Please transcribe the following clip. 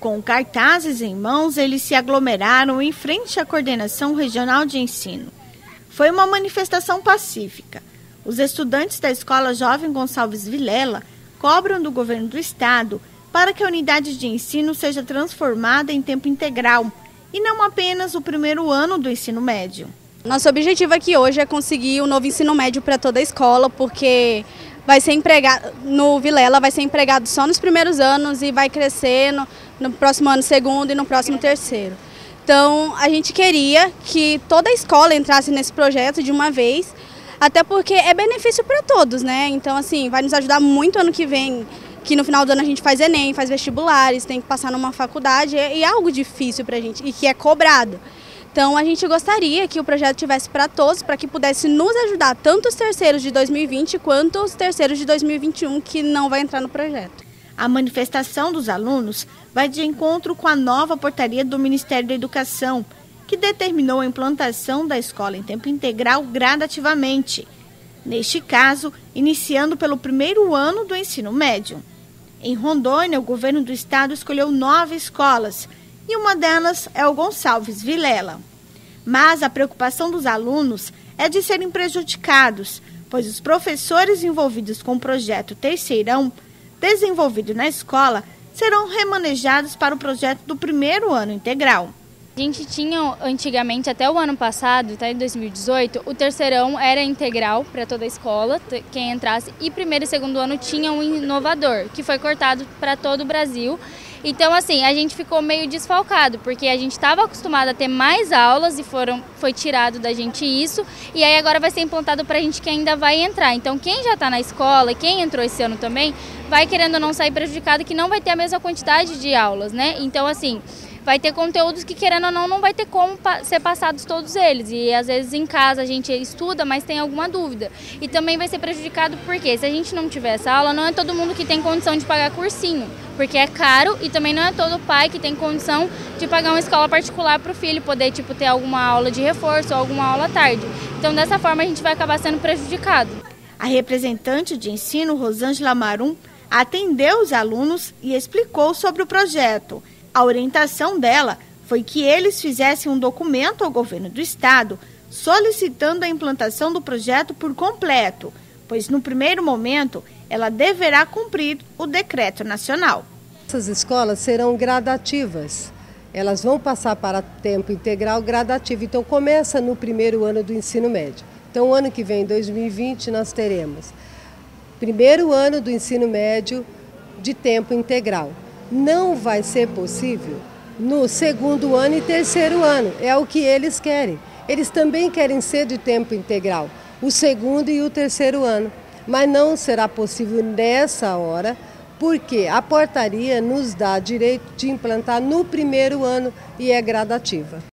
Com cartazes em mãos, eles se aglomeraram em frente à Coordenação Regional de Ensino. Foi uma manifestação pacífica. Os estudantes da Escola Jovem Gonçalves Vilela cobram do governo do estado para que a unidade de ensino seja transformada em tempo integral e não apenas o primeiro ano do ensino médio. Nosso objetivo aqui hoje é conseguir o um novo ensino médio para toda a escola, porque vai ser empregado no Vilela vai ser empregado só nos primeiros anos e vai crescer no, no próximo ano segundo e no próximo terceiro. Então a gente queria que toda a escola entrasse nesse projeto de uma vez, até porque é benefício para todos, né? Então assim vai nos ajudar muito ano que vem, que no final do ano a gente faz Enem, faz vestibulares, tem que passar numa faculdade e é algo difícil para a gente e que é cobrado. Então a gente gostaria que o projeto tivesse para todos, para que pudesse nos ajudar, tanto os terceiros de 2020 quanto os terceiros de 2021 que não vai entrar no projeto. A manifestação dos alunos vai de encontro com a nova portaria do Ministério da Educação, que determinou a implantação da escola em tempo integral gradativamente. Neste caso, iniciando pelo primeiro ano do ensino médio. Em Rondônia, o governo do estado escolheu nove escolas e uma delas é o Gonçalves Vilela. Mas a preocupação dos alunos é de serem prejudicados, pois os professores envolvidos com o projeto Terceirão, desenvolvido na escola, serão remanejados para o projeto do primeiro ano integral. A gente tinha antigamente, até o ano passado, até em 2018, o terceirão era integral para toda a escola, quem entrasse, e primeiro e segundo ano tinha um inovador, que foi cortado para todo o Brasil então, assim, a gente ficou meio desfalcado, porque a gente estava acostumado a ter mais aulas e foram, foi tirado da gente isso, e aí agora vai ser implantado para a gente que ainda vai entrar. Então, quem já está na escola, quem entrou esse ano também, vai querendo ou não sair prejudicado, que não vai ter a mesma quantidade de aulas, né? Então, assim, vai ter conteúdos que, querendo ou não, não vai ter como ser passados todos eles. E às vezes em casa a gente estuda, mas tem alguma dúvida. E também vai ser prejudicado porque se a gente não tiver essa aula, não é todo mundo que tem condição de pagar cursinho, porque é caro e também não é todo pai que tem condição de pagar uma escola particular para o filho poder tipo ter alguma aula de reforço ou alguma aula tarde. Então dessa forma a gente vai acabar sendo prejudicado. A representante de ensino, Rosângela Marum, atendeu os alunos e explicou sobre o projeto a orientação dela foi que eles fizessem um documento ao governo do estado solicitando a implantação do projeto por completo, pois no primeiro momento ela deverá cumprir o decreto nacional. Essas escolas serão gradativas. Elas vão passar para tempo integral gradativo. Então começa no primeiro ano do ensino médio. Então ano que vem, 2020, nós teremos primeiro ano do ensino médio de tempo integral não vai ser possível no segundo ano e terceiro ano. É o que eles querem. Eles também querem ser de tempo integral, o segundo e o terceiro ano. Mas não será possível nessa hora, porque a portaria nos dá direito de implantar no primeiro ano e é gradativa.